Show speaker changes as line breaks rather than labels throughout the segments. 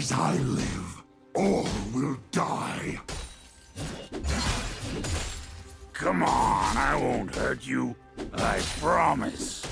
As I live, all will die.
Come on, I won't hurt you. I promise.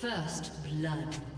First blood.